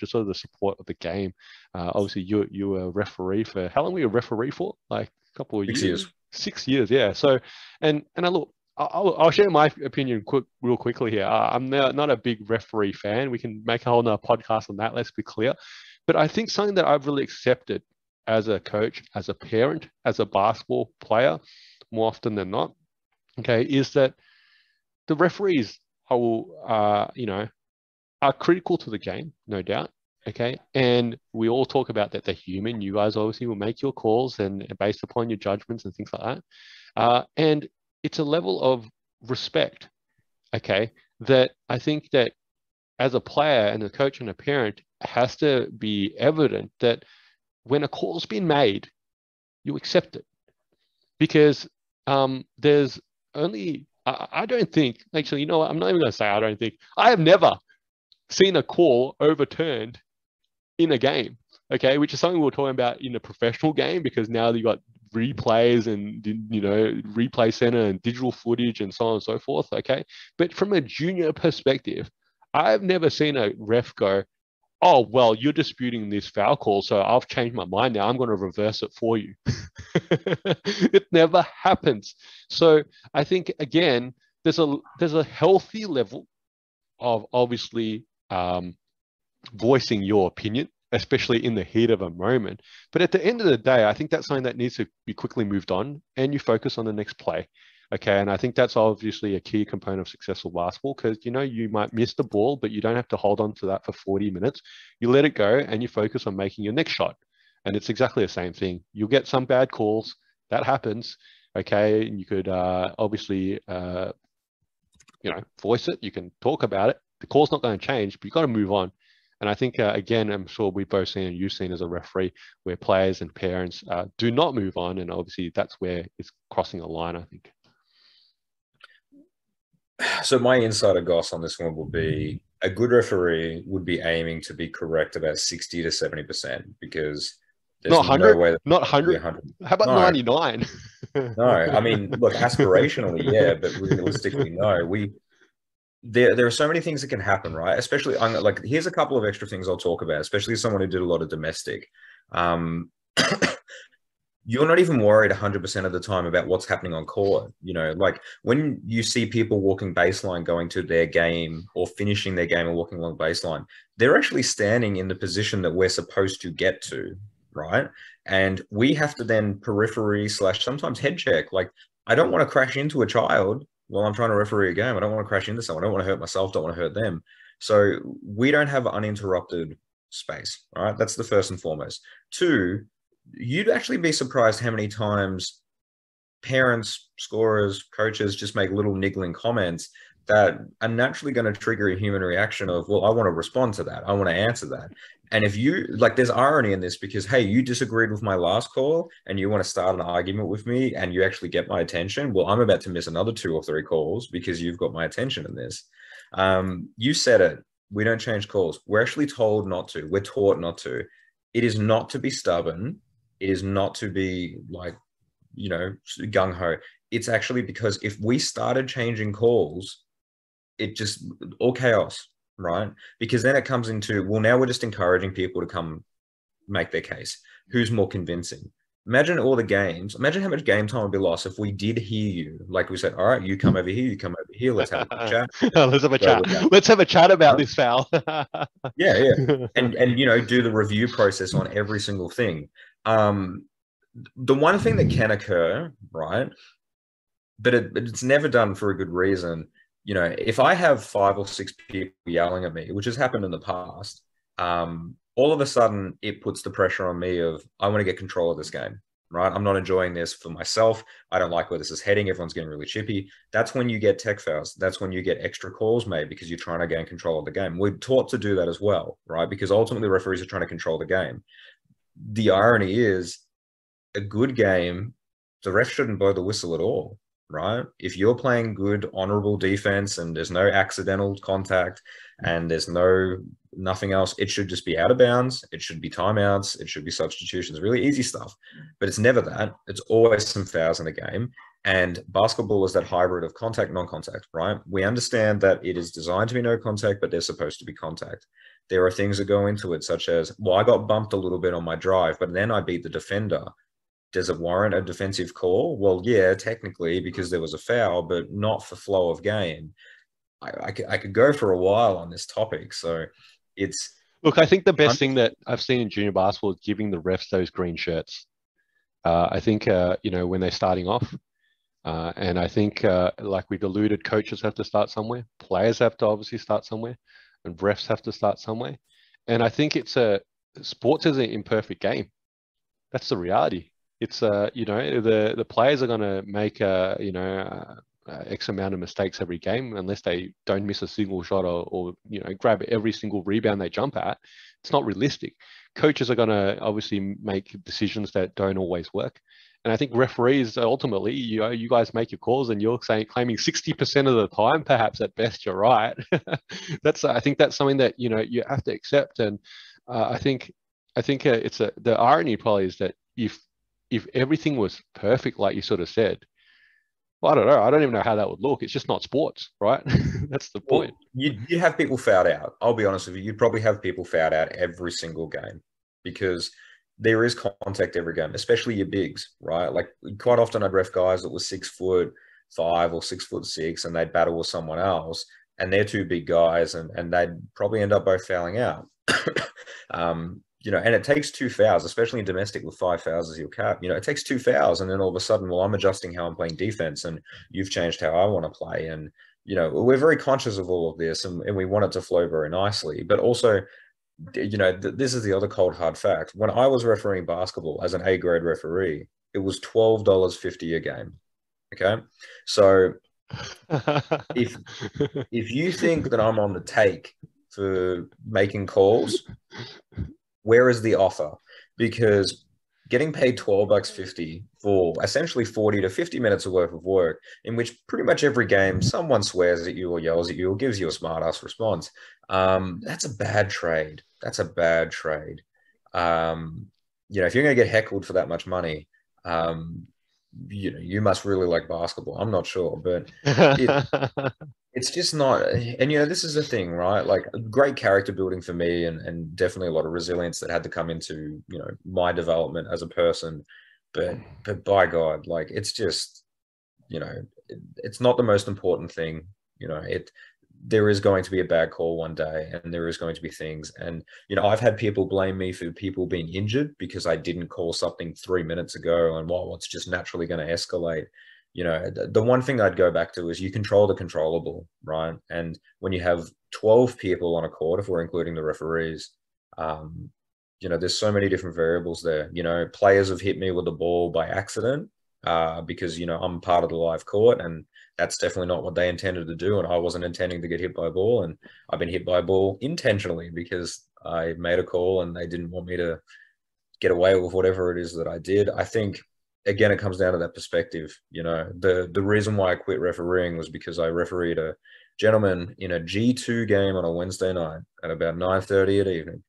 just sort of the support of the game. Uh, obviously, you you were a referee for how long were you a referee for? Like a couple of Six years. years. Six years, yeah. So, and and I look, I'll, I'll share my opinion quick, real quickly here. Uh, I'm not, not a big referee fan. We can make a whole nother podcast on that. Let's be clear. But I think something that I've really accepted as a coach, as a parent, as a basketball player, more often than not, okay, is that the referees are, uh, you know, are critical to the game, no doubt. Okay. And we all talk about that they're human. You guys obviously will make your calls and based upon your judgments and things like that. Uh, and it's a level of respect, okay, that I think that as a player and a coach and a parent has to be evident that when a call's been made, you accept it. Because um, there's only, I, I don't think, actually, you know what? I'm not even going to say I don't think. I have never seen a call overturned in a game, okay, which is something we are talking about in a professional game because now you got replays and you know replay center and digital footage and so on and so forth okay. But from a junior perspective i've never seen a ref go oh well you're disputing this foul call so i've changed my mind now. I'm going to reverse it for you. It never happens. So i think again there's a there's a healthy level of obviously um, voicing your opinion especially in the heat of a moment. But at the end of the day, I think that's something that needs to be quickly moved on and you focus on the next play. Okay. And I think that's obviously a key component of successful basketball because, you know, you might miss the ball, but you don't have to hold on to that for 40 minutes. You let it go and you focus on making your next shot. And it's exactly the same thing. You'll get some bad calls. That happens. Okay. And you could uh, obviously, uh, you know, voice it. You can talk about it. The call's not going to change, but you've got to move on. And I think, uh, again, I'm sure we've both seen and you've seen as a referee where players and parents uh, do not move on. And obviously, that's where it's crossing a line, I think. So, my insider goss on this one will be a good referee would be aiming to be correct about 60 to 70% because there's not 100, no way not 100. 100. How about no. 99? no, I mean, look, aspirationally, yeah, but realistically, no. We, there there are so many things that can happen, right? Especially I'm like here's a couple of extra things I'll talk about, especially someone who did a lot of domestic. Um, you're not even worried 100% of the time about what's happening on court. You know, like when you see people walking baseline going to their game or finishing their game and walking along baseline, they're actually standing in the position that we're supposed to get to, right? And we have to then periphery slash sometimes head check. Like, I don't want to crash into a child well, I'm trying to referee a game. I don't want to crash into someone. I don't want to hurt myself. Don't want to hurt them. So we don't have uninterrupted space. All right. That's the first and foremost. Two, you'd actually be surprised how many times parents, scorers, coaches just make little niggling comments that are naturally going to trigger a human reaction of, well, I want to respond to that. I want to answer that. And if you like, there's irony in this because, hey, you disagreed with my last call and you want to start an argument with me and you actually get my attention. Well, I'm about to miss another two or three calls because you've got my attention in this. Um, you said it. We don't change calls. We're actually told not to. We're taught not to. It is not to be stubborn. It is not to be like, you know, gung ho. It's actually because if we started changing calls, it just all chaos right? Because then it comes into, well, now we're just encouraging people to come make their case. Who's more convincing? Imagine all the games. Imagine how much game time would be lost if we did hear you. Like we said, all right, you come over here, you come over here. Let's have a chat. let's have a chat. Let's have a chat about this foul. yeah, yeah, and and you know, do the review process on every single thing. Um, the one thing that can occur, right, but it, it's never done for a good reason, you know, if I have five or six people yelling at me, which has happened in the past, um, all of a sudden it puts the pressure on me of I want to get control of this game, right? I'm not enjoying this for myself. I don't like where this is heading. Everyone's getting really chippy. That's when you get tech fouls. That's when you get extra calls made because you're trying to gain control of the game. We're taught to do that as well, right? Because ultimately referees are trying to control the game. The irony is a good game, the ref shouldn't blow the whistle at all right? If you're playing good, honorable defense and there's no accidental contact and there's no nothing else, it should just be out of bounds. It should be timeouts. It should be substitutions, really easy stuff. But it's never that. It's always some fouls in the game. And basketball is that hybrid of contact, non contact, right? We understand that it is designed to be no contact, but there's supposed to be contact. there are things that go into it, such as, well, I got bumped a little bit on my drive, but then I beat the defender. Does it warrant a defensive call? Well, yeah, technically, because there was a foul, but not for flow of game. I, I, could, I could go for a while on this topic. So it's. Look, I think the best I'm, thing that I've seen in junior basketball is giving the refs those green shirts. Uh, I think, uh, you know, when they're starting off, uh, and I think, uh, like we've alluded, coaches have to start somewhere, players have to obviously start somewhere, and refs have to start somewhere. And I think it's a sports is an imperfect game. That's the reality. It's uh, you know, the the players are going to make uh, you know, uh, uh, X amount of mistakes every game unless they don't miss a single shot or, or you know grab every single rebound they jump at. It's not realistic. Coaches are going to obviously make decisions that don't always work. And I think referees ultimately, you know, you guys make your calls and you're saying claiming 60% of the time, perhaps at best you're right. that's I think that's something that you know you have to accept. And uh, I think I think uh, it's a the irony probably is that if if everything was perfect, like you sort of said, well, I don't know. I don't even know how that would look. It's just not sports, right? That's the point. Well, you'd, you'd have people fouled out. I'll be honest with you. You'd probably have people fouled out every single game because there is contact every game, especially your bigs, right? Like quite often I'd ref guys that were six foot five or six foot six and they'd battle with someone else and they're two big guys and, and they'd probably end up both fouling out. um, you know, and it takes two fouls, especially in domestic with five fouls as your cap. You know, it takes two fouls, and then all of a sudden, well, I'm adjusting how I'm playing defense, and you've changed how I want to play. And you know, we're very conscious of all of this, and, and we want it to flow very nicely. But also, you know, th- this is the other cold hard fact. When I was refereeing basketball as an A grade referee, it was twelve dollars fifty a game. Okay, so if if you think that I'm on the take for making calls, where is the offer? Because getting paid 12 bucks 50 for essentially 40 to 50 minutes of worth of work in which pretty much every game someone swears at you or yells at you or gives you a smart ass response um, that's a bad trade that's a bad trade um, you know if you're going to get heckled for that much money um, you know you must really like basketball i'm not sure but it, it's just not and you know this is the thing right? Like great character building for me and, and definitely a lot of resilience that had to come into you know my development as a person but mm. but by god like it's just you know it, it's not the most important thing you know it there is going to be a bad call one day and there is going to be things. And you know i've had people blame me for people being injured because i didn't call something three minutes ago and well just naturally going to escalate. You know the one thing i'd go back to is you control the controllable right? And when you have 12 people on a court if we're including the referees um, you know there's so many different variables there. You know players have hit me with the ball by accident uh, because you know i'm part of the live court and that's definitely not what they intended to do. And I wasn't intending to get hit by a ball. And I've been hit by a ball intentionally because I made a call and they didn't want me to get away with whatever it is that I did. I think again, it comes down to that perspective. You know, the the reason why I quit refereeing was because I refereed a gentleman in a G2 game on a Wednesday night at about 9:30 at evening.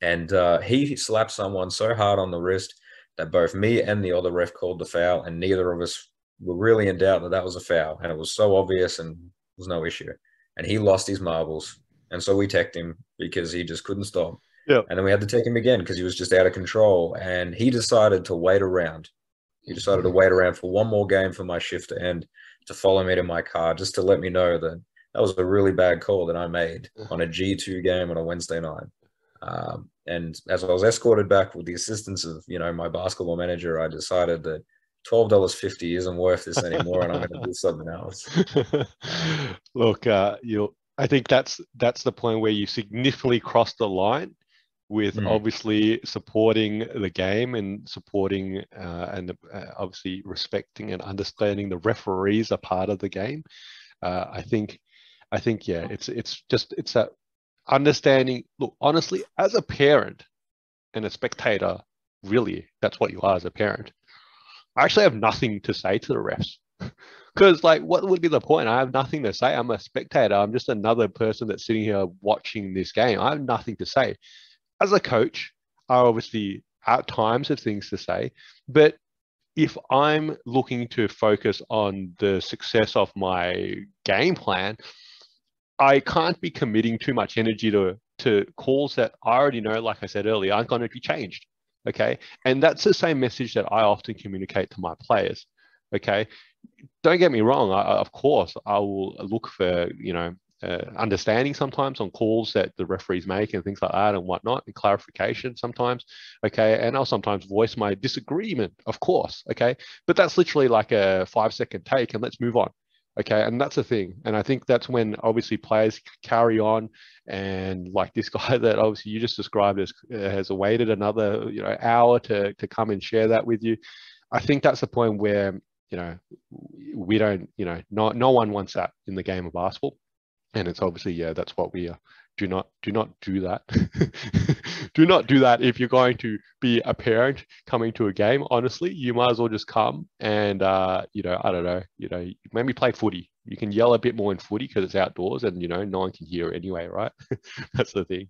And uh, he slapped someone so hard on the wrist that both me and the other ref called the foul, and neither of us were really in doubt that that was a foul, and it was so obvious and was no issue. And he lost his marbles, and so we teched him because he just couldn't stop. Yeah. And then we had to take him again because he was just out of control. And he decided to wait around. He decided to wait around for one more game for my shift to end to follow me to my car just to let me know that that was a really bad call that I made on a G2 game on a Wednesday night. Um, and as I was escorted back with the assistance of, you know, my basketball manager, I decided that twelve dollars fifty isn't worth this anymore, and I'm going to do something else. Look, uh, you I think that's that's the point where you significantly cross the line with mm. obviously supporting the game and supporting uh, and uh, obviously respecting and understanding the referees are part of the game. Uh, I think, I think yeah, it's it's just it's that understanding. Look, honestly, as a parent and a spectator, really, that's what you are as a parent. I actually have nothing to say to the refs. Because, like, what would be the point? I have nothing to say. I'm a spectator. I'm just another person that's sitting here watching this game. I have nothing to say. As a coach, I obviously at times have things to say, but if I'm looking to focus on the success of my game plan, I can't be committing too much energy to to calls that I already know, like I said earlier, aren't going to be changed. Okay. And that's the same message that I often communicate to my players. Okay. Don't get me wrong. I, of course, I will look for, you know, uh, understanding sometimes on calls that the referees make and things like that and whatnot, and clarification sometimes. Okay. And I'll sometimes voice my disagreement, of course. Okay. But that's literally like a five second take and let's move on. Okay. And that's the thing. And I think that's when obviously players carry on and like this guy that obviously you just described as uh, has waited another, you know, hour to, to come and share that with you. I think that's the point where, you know, we don't, you know, not, no one wants that in the game of basketball and it's obviously yeah that's what we uh, do not do not do that. Do not do that if you're going to be a parent coming to a game. Honestly you might as well just come and uh, you know i don't know you know maybe play footy. You can yell a bit more in footy because it's outdoors and you know no one can hear anyway right? That's the thing